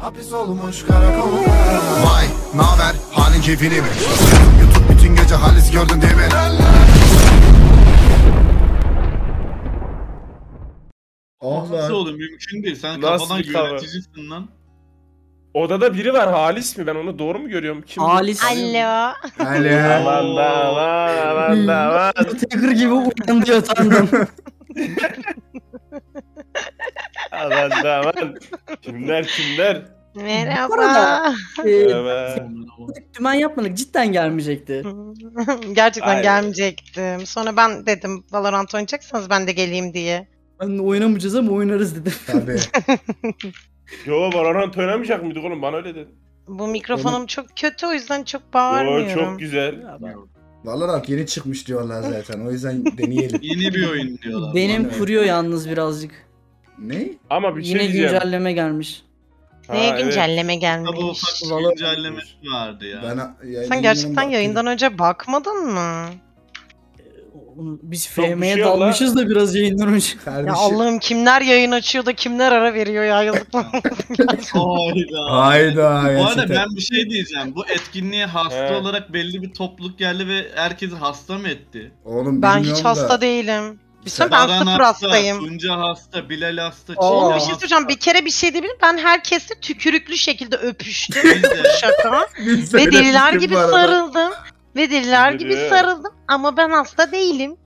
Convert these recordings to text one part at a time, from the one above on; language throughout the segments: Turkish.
Hapis olmuş karakolda Vay naber halin keyfini mi? YouTube bütün gece halis gördün değil mi? Ah Nasıl lan. olur mümkün değil. Sen Nasıl kafadan bir cover? yöneticisin lan. Odada biri var Halis mi? Ben onu doğru mu görüyorum? Kim? bu? Halis. Alo. Alo. Aman da aman aman da aman. Tigger gibi uyandı yatağından. Aman da aman. Kimler kimler? Merhaba. arada- Ee, Evet. dümen yapmadık cidden gelmeyecekti. Gerçekten Aynen. gelmeyecektim. Sonra ben dedim Valorant oynayacaksanız ben de geleyim diye. Ben oynamayacağız ama oynarız dedim. Tabii. Yo Valorant oynamayacak mıydık oğlum? Bana öyle dedi. Bu mikrofonum çok kötü o yüzden çok Yo bağırmıyorum. çok güzel. Valorant yeni çıkmış diyorlar zaten. O yüzden deneyelim. Yeni bir oyun diyorlar. Benim kuruyor yalnız birazcık. Ne? Ama bir şey Yine diyeceğim. güncelleme gelmiş. Neye Ha, evet. güncelleme gelmiş? ufak bir Valorant. güncellemesi vardı ya. Ben ya, Sen gerçekten yayından önce bakmadın mı? Onu- Biz Çok bir FM'ye şey yok dalmışız da biraz yayından önce. Kardeşim. Ya Allah'ım kimler yayın açıyor da kimler ara veriyor ya yazıklar. Hayda. Hayda. Bu arada gerçekten. ben bir şey diyeceğim. Bu etkinliğe hasta He. olarak belli bir topluluk geldi ve herkesi hasta mı etti? Oğlum ben bilmiyorum hiç da. hasta değilim. Bir sene ben Baran sıfır hasta, hastayım. Tunca hasta, Bilal hasta, Oğlum, Oğlum Çiğdem bir şey hasta. söyleyeceğim. Bir kere bir şey diyebilirim. Ben herkesle tükürüklü şekilde öpüştüm. Biz de. Şaka. Ve deliler gibi bu sarıldım. Ve deliler gibi sarıldım. Ama ben hasta değilim.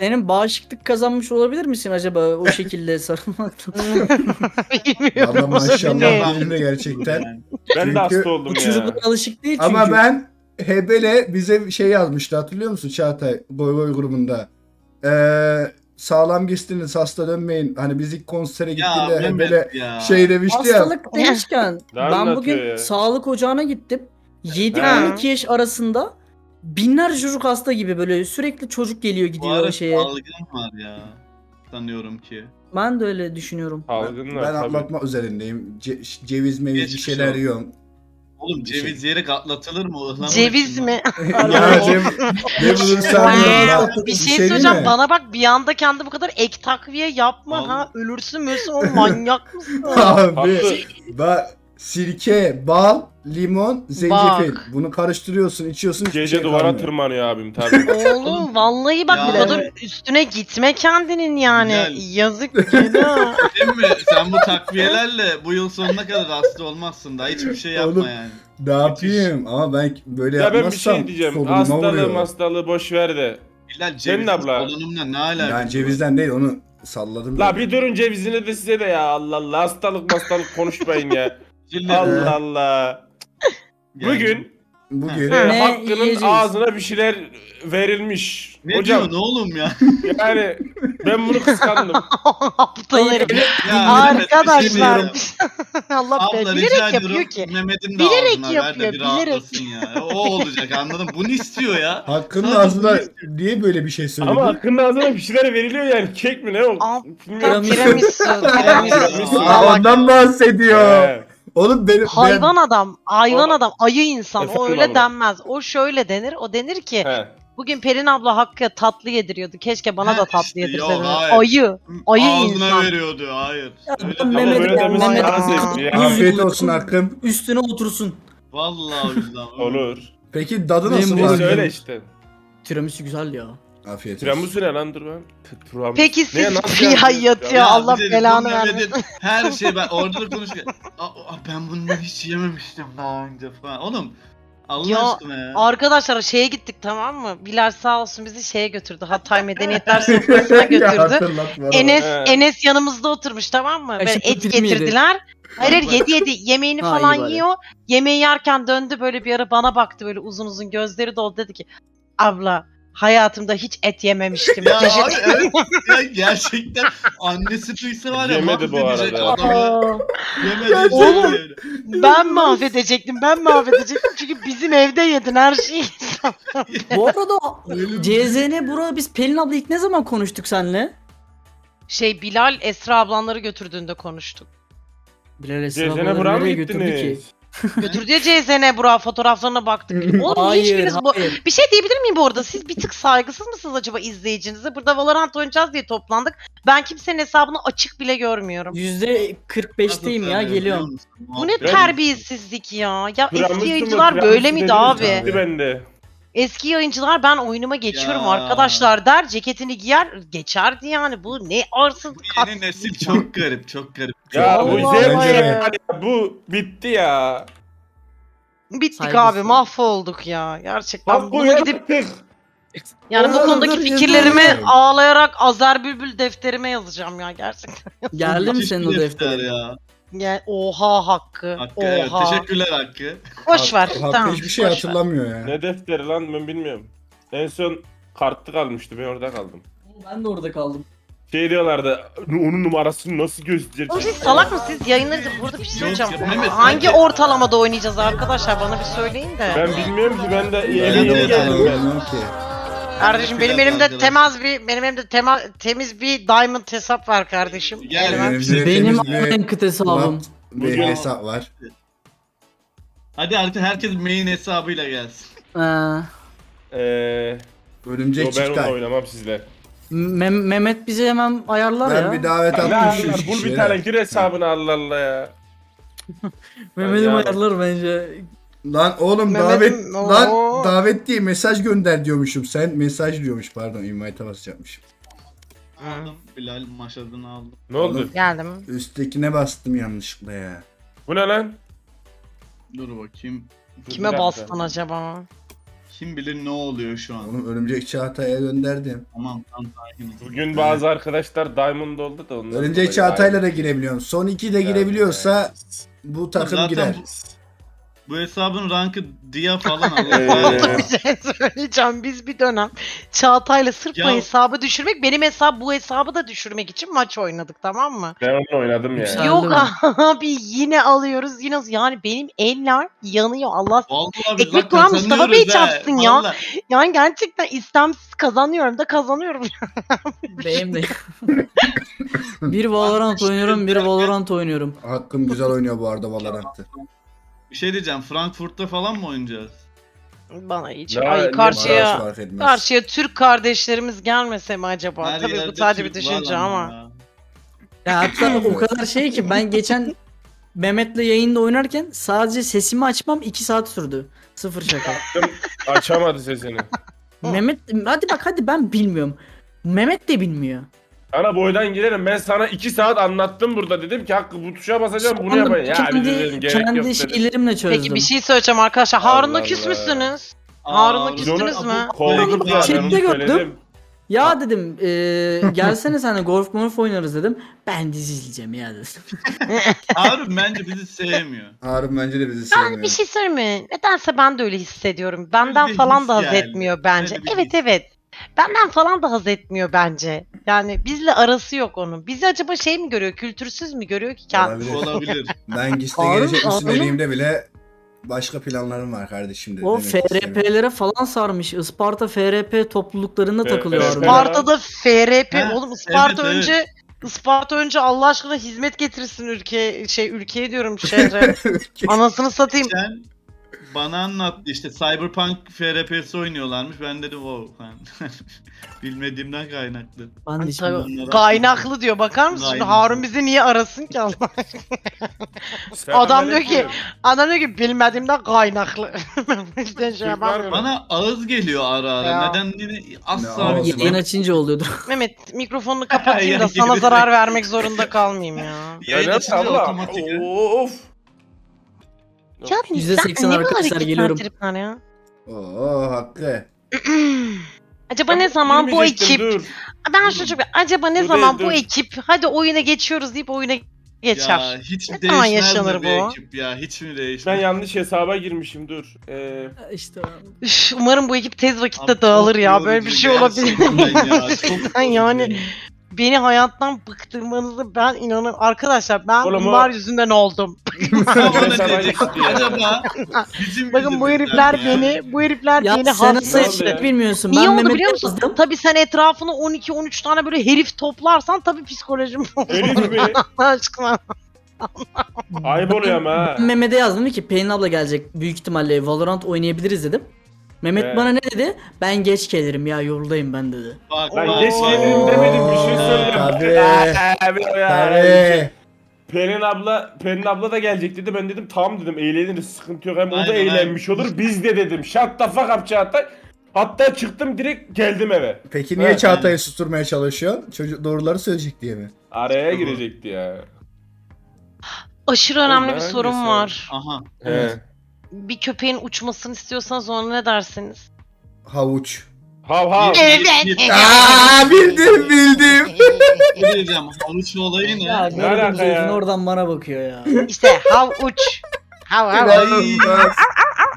Senin bağışıklık kazanmış olabilir misin acaba o şekilde sarılmaktan? Bilmiyorum. Valla maşallah benim de gerçekten. Ben de hasta Bu oldum ya. çocuklar alışık değil çünkü. Ama ben Hebele bize şey yazmıştı hatırlıyor musun Çağatay Boy Boy grubunda. Ee, sağlam girsiniz hasta dönmeyin. Hani biz ilk konsere Ya gittiğinde Hebele Mehmet ya. şey demişti ya. Hastalık demişken ben bugün ya? sağlık ocağına gittim. Ha. 7-12 yaş arasında binlerce çocuk hasta gibi böyle sürekli çocuk geliyor Bu gidiyor arada şeye. salgın var ya. Sanıyorum ki. Ben de öyle düşünüyorum. Salgınlar Ben tabii. atlatma üzerindeyim. Ce- ceviz meviz bir şeyler yiyorum. Oğlum Bir şey. ceviz yiyerek atlatılır mı? Ihlamur Ceviz mi? ya Cev, ne Wow. yiyorum. Ya, bir şey, değil söyleyeceğim. mi? Bana bak bir anda kendi bu kadar ek takviye yapma Vallahi. ha. Ölürsün müsün o manyak mısın? Abi Haklı. Sirke, bal, limon, zencefil. Bak. Bunu karıştırıyorsun, içiyorsun. hiçbir Gece şey duvara kalmıyor. tırmanıyor abim tabii. Oğlum vallahi bak bu Ya. kadar üstüne gitme kendinin yani. Güzel. Yazık günah. Değil mi? Sen bu takviyelerle bu yıl sonuna kadar hasta olmazsın. Daha hiçbir şey yapma Oğlum, yani. Ne yapayım? Ama ben böyle ya ben bir yapmazsam şey diyeceğim. solunuma Hastalığı vuruyor. hastalığı boş ver de. Bilal ceviz abla. solunumla ne alakası Yani cevizden değil onu salladım. La ben. bir durun cevizini de size de ya Allah Allah. Hastalık hastalık konuşmayın ya. Allah Allah. Bugün Bugün e, Ne Hakkı'nın yiyeceğiz? ağzına bir şeyler verilmiş. Ne Hocam diyorsun oğlum ya? yani ben bunu kıskandım. Aptal herif. ya Arkadaşlar. Allah be Abla bilerek rica yapıyor ediyorum ki. Mehmet'in de Bilerek ağzına ver de yapıyor, bir bilerek. rahatlasın ya. O olacak anladın mı? Bunu istiyor ya. Hakkı'nın Sadece ağzına bunu niye böyle bir şey söyledin? Ama Hakkı'nın ağzına bir şeyler veriliyor yani. Kek mi ne o? Al, Bilmiyorum. Tiramisu. Aa, ondan bahsediyor. He. Oğlum benim Hayvan adam, hayvan O- adam, ayı insan. Efendim o öyle abla. denmez. O şöyle denir. O denir ki He. bugün Pelin abla Hakkı'ya tatlı yediriyordu. Keşke bana da Ha, tatlı işte, yedirseydin. yok, hayır. Ayı. Ayı Ağzına insan. veriyordu. Hayır. Öyle ben. Ama böyle demesi Mehmet- daha zevkli ya. Afiyet olsun Hakkım. Üstüne otursun. Vallahi billahi. Olur. Peki tadı Benim nasıl? bu- var? Öyle işte. Tiramisu güzel ya. Afiyet olsun. Tiramisu ne lan dur ben. T- Tiramisu. Peki Ne, siz nasıl ya yapıyorsun? yatıyor Ya Allah bir de belanı vermesin. Mehmet'in Her şey ben orada da konuşuyor. Aa, aa, ben bundan hiç yememiştim daha önce falan. Oğlum Allah Ya, aşkına ya. Arkadaşlar şeye gittik tamam mı? Bilal sağ olsun bizi şeye götürdü. Hatay Medeniyetler Sofrası'na Ya götürdü. Enes He. Enes yanımızda oturmuş tamam mı? Böyle et yedi? getirdiler. Hayır hayır, yedi yedi. Yemeğini Ha, iyi falan bari. yiyor. Yemeği yerken döndü böyle bir ara bana baktı böyle uzun uzun gözleri doldu dedi ki abla hayatımda hiç et yememiştim. Ya abi evet ya gerçekten annesi duysa var ya Yemedi bu arada. adamı. Yemedi. Oğlum. yani. Ben mahvedecektim ben mahvedecektim çünkü bizim evde yedin her şeyi. Bu arada CZN bura biz Pelin abla ilk ne zaman konuştuk senle? Şey Bilal Esra ablanları götürdüğünde konuştuk. Bilal Esra buraya mı nereye götürdü ki? Götürdü ya CZN Burak fotoğraflarına baktık. Oğlum niye hiçbiriniz bu... hayır. Bir şey diyebilir miyim bu arada? Siz bir tık saygısız mısınız acaba izleyicinize? Burada Valorant oynayacağız diye toplandık. Ben kimsenin hesabını açık bile görmüyorum. Yüzde 45'teyim ya geliyorum. Bu ne Ben- terbiyesizlik ya. Ya eski yayıncılar böyle miydi abi? gitti bende. Eski yayıncılar ben oyunuma geçiyorum Ya. arkadaşlar der ceketini giyer geçerdi yani bu ne arsız kat. yeni nesil çok garip, çok garip. Ya bu Allah Z Allah kuşağı ya. ya, bu bitti ya. Bittik Saygısız. abi mahvolduk ya gerçekten. Bak bu Bunu gidip yani bu konudaki fikirlerimi ağlayarak Azer Bülbül defterime yazacağım ya gerçekten. Geldi mi Müthiş senin bir o defter ya? Yani oha hakkı. Hakkı, evet, oha. teşekkürler Hakkı. Boş ver. Hakkı tamam. hiçbir şey hatırlamıyor ya. Ne defteri lan ben bilmiyorum. En son kartlı kalmıştı ben orada kaldım. Ben de orada kaldım. Şey diyorlardı onun numarasını nasıl Oğlum göstereceğiz? siz salak mısınız? Siz yayınlarınızda burada bir şey söyleyeceğim. yok, Mehmet, Hangi bence- ortalamada oynayacağız arkadaşlar? Bana bir söyleyin de. Ben bilmiyorum ki ben de yeni Evet, yeni evet, geldim ben. Bilmiyorum ki. Kardeşim benim elimde temaz bir benim elimde tema, temiz bir diamond hesap var kardeşim. Gel, ben- Benim, Benim en kıt hesabım. bir hesap var. Hadi artık herkes main hesabıyla gelsin. Ee, Eee Örümcek yo, ben oynamam sizle. Mem- Mehmet bizi hemen ayarlar Ben ya. bir davet şu bul bir tane gir hesabını Allah Allah ya. Mehmet'im Ya. ayarlar bence. Lan oğlum Mehmet'im, davet lan oo. davet değil mesaj gönder diyormuşum. Sen mesaj diyormuş pardon invite'a basacakmışım. Aldım. Bilal maşadını aldım. Ne oldu? Geldim. Üsttekine bastım yanlışlıkla ya. Bu ne lan? Dur bakayım. Kime dakika. bastın acaba? Kim bilir ne oluyor şu an. Oğlum örümcek Çağatay'a gönderdim. Tamam tamam sakin ol. Bugün bazı arkadaşlar Diamond oldu da ondan Örümcek Çağatay'la da Diamond. girebiliyorsun. Son 2 de Yani, girebiliyorsa bu takım Zaten girer. Bu hesabın rankı dia falan Allah. Bir şey söyleyeceğim. Biz bir dönem Çağatay'la sırf bu Ya- hesabı düşürmek, benim hesap bu hesabı da düşürmek için maç oynadık tamam mı? Ben onunla oynadım ya. Güzel. Yok abi yine alıyoruz yine yani benim eller yanıyor Allah Vallahi biz Ekmek bak var Mustafa kazanıyoruz Bey he. çarpsın ya. Vallahi. yani gerçekten istemsiz kazanıyorum da kazanıyorum. Benim de. bir Valorant oynuyorum, bir Valorant oynuyorum. Hakkım güzel oynuyor bu arada Valorant'ı. Bir şey diyeceğim. Frankfurt'ta falan mı oynayacağız? Bana hiç Ya, ay ne karşıya Maraş fark etmez. karşıya Türk kardeşlerimiz gelmese mi acaba? Her Tabii yerde bu sadece bir Türk var düşünce ama ama. ya. Ya hatta o kadar şey ki ben geçen Mehmet'le yayında oynarken sadece sesimi açmam 2 saat sürdü. Sıfır şaka. Açamadı sesini. Mehmet hadi bak hadi ben bilmiyorum. Mehmet de bilmiyor. Sana boydan girerim. Ben sana iki saat anlattım burada. Dedim ki hakkı bu tuşa basacağım bunu Sonra yapayım. Ya kendi, bir dedim gerek yok kendi dedim. şeylerimle çözdüm. Peki bir şey söyleyeceğim arkadaşlar. Harun'la Allah küs Allah. müsünüz? Harun'la biz küstünüz onu- mü? bu- Kovduk ya ben Chatte gördüm. söyledim. Ya dedim eee gelsene sen de golf golf oynarız dedim. Ben dizi izleyeceğim ya dedim. Harun bence bizi sevmiyor. Harun bence de bizi Ben sevmiyor. bir şey söyleyeyim mi? Nedense ben de öyle hissediyorum. Benden bir falan his da haz yani. etmiyor bence. Öyle bir Evet his. evet. Benden falan da haz etmiyor bence. Yani bizle arası yok onun. Bizi acaba şey mi görüyor? Kültürsüz mü görüyor ki kendisi? Olabilir. Olabilir. Ben Gist'e Harun- gelecek misin Harun'un- dediğimde bile başka planlarım var kardeşim dedi. O Demek istemiyorum. FRP'lere falan sarmış. Isparta FRP topluluklarında Evet, takılıyor evet. Harun. Isparta'da FRP Ha, oğlum Isparta evet, evet. önce Isparta önce Allah aşkına hizmet getirsin ülkeye şey ülkeye diyorum şehre. Anasını satayım. Sen bana anlattı işte Cyberpunk FRP'si oynuyorlarmış. Ben dedim wow falan. Bilmediğimden kaynaklı. Ben de Tabii. şimdi. Onlara- Kaynaklı diyor. Bakar mısın? Kaynaklı. Harun bizi niye arasın ki Allah? Adam diyor ki Adam diyor ki bilmediğimden kaynaklı. işte şey yapamıyorum. Bana ağız geliyor ara ara. Ya. Nedenini asla Ne. Yayın açınca oluyordur. Mehmet mikrofonunu kapatayım Ya, da sana zarar vermek zorunda kalmayayım ya. Ya ne açınca Allah. otomatik. Of. Ya %80 sen ne kadar arkadaşlar geliyorum. ya? Oo hakkı. Acaba ne zaman bu ekip dur. ben şu çok acaba ne Dur zaman bu ekip hadi oyuna geçiyoruz deyip oyuna geçer. Ya hiç Ne zaman değişmez yaşanır bu? ekip ya? Hiç mi Ben değişmez? yanlış hesaba girmişim dur. Ee, işte Üf, umarım bu ekip tez vakitte Abi dağılır ya. Böyle bir şey olabilir. ya, çok yani. Beni hayattan bıktırmanızı ben inanıyorum. Arkadaşlar ben Oğlum o- bunlar yüzünden oldum. Ne diyeceksin? Acaba bizim Bakın bu yüzümüzden herifler ya? beni, bu herifler ya beni sen hasta nasıl hiç bilmiyorsun. Niye ben oldu Mehmet'e biliyor musun? yazdım. Tabii sen etrafına 12-13 tane böyle herif toplarsan tabii psikolojim bozulur herif mi? Allah aşkına. Ayıp oluyor ama ha. Ben Mehmet'e yazdım dedi ki Pelin abla gelecek büyük ihtimalle Valorant oynayabiliriz dedim. Mehmet Evet. bana ne dedi? Ben geç gelirim ya yoldayım ben dedi. Bak Ben bak, geç gelirim demedim bir şey Tabii. söyleyeyim. Ya. Tabii. Pelin abla, Pelin abla da gelecek dedi. Ben dedim tamam dedim eğleniriz sıkıntı yok. Hem o da Aynen, eğlenmiş olur. Biz de dedim. Shut the fuck up Çağatay. Hatta çıktım direkt geldim eve. Peki niye Evet. Çağatay'ı susturmaya çalışıyorsun? Çocuk doğruları söyleyecek diye mi? Araya girecekti ya. Aşırı önemli bir Oğlum, sorun hangisi? var. Aha. He. Bir köpeğin uçmasını istiyorsanız ona ne dersiniz? Havuç. Hav hav. Evet. Aa bildim bildim. Ne diyeceğim? Havuç olayı ne? Ya Ne alaka ya? oradan bana bakıyor ya. İşte hav uç. Hav hav Ay.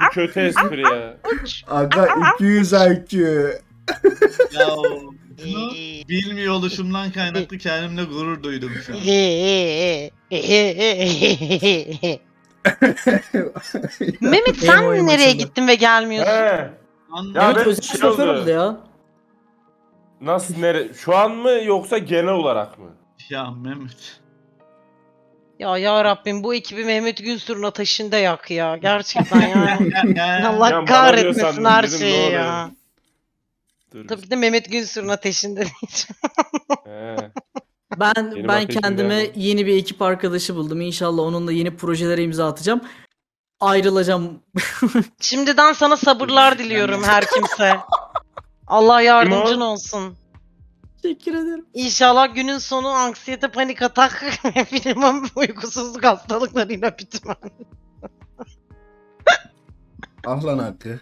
Bu kötü espri ya. uç. Aga 200 IQ. Ya bunu bilmiyor oluşumdan kaynaklı kendimle gurur duydum şu an. Mehmet Benim sen oyun nereye açıldı. gittin ve gelmiyorsun? He. Ya Mehmet ben özel şey şoför oldu. oldu ya. Nasıl nere? Şu an mı yoksa genel olarak mı? Ya Mehmet. Ya ya Rabbim bu ekibi Mehmet Günsür'ün ateşinde yak ya. Gerçekten yani. Ya Allah diyor kahretmesin her şeyi ya. Dur. Tabii ki de Mehmet Günsür'ün ateşinde diyeceğim. Ben Benim ben kendime yeni bir ekip arkadaşı buldum. İnşallah onunla yeni projelere imza atacağım. Ayrılacağım. Şimdiden sana sabırlar diliyorum her kimse. Allah yardımcın Kim olsun. Teşekkür ederim. İnşallah günün sonu anksiyete, panik atak, bilmem uykusuzluk hastalıklarıyla bitmez. Ah lan Hakkı.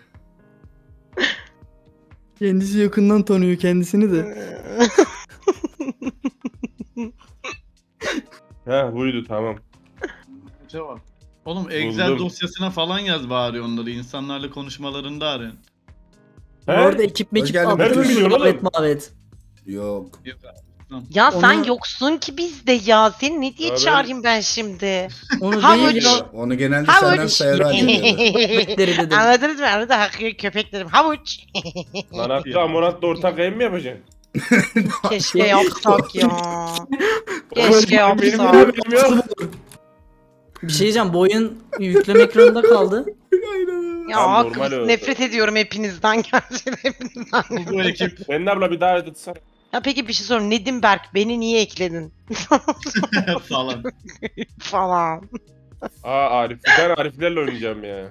Kendisi yakından tanıyor kendisini de. He buydu tamam. Cevap. Oğlum Excel Buldum. dosyasına falan yaz bari onları. İnsanlarla konuşmalarında arayın. He? Orada ekip mekip geldin. Nereden biliyorsun Muhabbet oğlum? muhabbet. Yok. Ya sen Onu- yoksun ki bizde ya. Seni ne diye Ya ben- çağırayım ben şimdi? Onu Havuç. değil ya. Onu genelde Havuç. senden dedim. Anladınız mı? Arada hakkı köpek dedim. Havuç. Lan hatta Murat'la ortak yayın mı yapacaksın? Keşke yapsak ya. Keşke yapsak. Bir şey diyeceğim. Bu oyun yükleme ekranında kaldı. Ya Tam normal oldu. nefret ediyorum hepinizden gerçekten hepinizden. Bu, ekip abla bir davet etsene. Ya peki bir şey sorayım. Nedim Berk beni niye ekledin? falan. Falan. Aa Arif. Ben Ariflerle oynayacağım ya.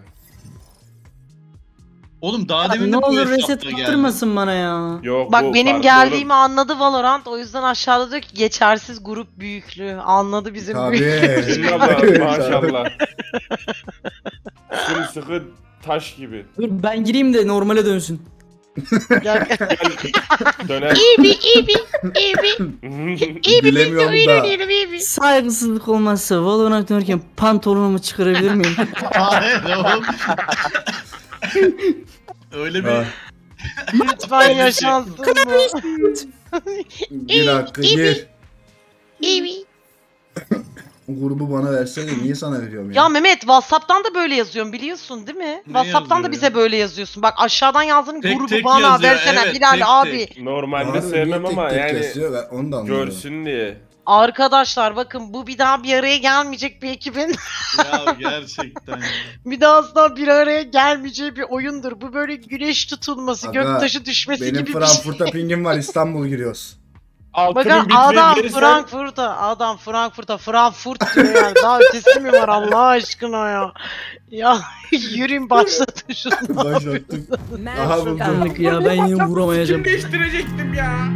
Oğlum daha Ya demin ne de bu olur hesapla reset geldi. attırmasın bana ya. Yok Bak bu benim farklı geldiğimi anladı Valorant. O yüzden aşağıda diyor ki geçersiz grup büyüklüğü. Anladı bizim Tabii. büyüklüğümüzü. Tabii. maşallah. Sımsıkı taş gibi. Dur ben gireyim de normale dönsün. Gel- Döner. İyi bir, iyi bir Bilemiyorum iyi da. bir. Saygısızlık olmazsa Valorant oynarken pantolonumu çıkarabilir miyim? Hayır oğlum. Öyle bir Ha, Lütfen yaşansın bu. Gir Hakkı gir. O grubu bana versene niye sana veriyorum ya? Ya Mehmet Whatsapp'tan da böyle yazıyorum biliyorsun değil mi? Whatsapp'tan da yazıyor bize ya? böyle yazıyorsun. Bak aşağıdan yazdığın Tek grubu tek bana yazıyor, versene evet, Bilal tek abi. tek. Normalde Abi, sevmem niye ama tek yani kesiyor? Ben onu da anlamıyorum. görsün diye. Arkadaşlar bakın bu bir daha bir araya gelmeyecek bir ekibin. ya gerçekten ya. bir daha asla bir araya gelmeyeceği bir oyundur. Bu böyle güneş tutulması, Aga, göktaşı düşmesi Benim gibi bir şey. Frankfurt'a pingim var İstanbul giriyoruz. Bakın adam verirsen Frankfurt'a, adam Frankfurt'a, Frankfurt diyor yani. Daha ötesi mi var Allah aşkına ya? Ya yürüyün başlatın şunu. Başlattık. Aha buldum. Ya ben yine vuramayacağım. değiştirecektim ya.